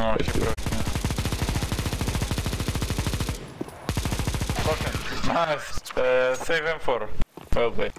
No, się prosi. Okay. Nice. Uh, save M4. Well played.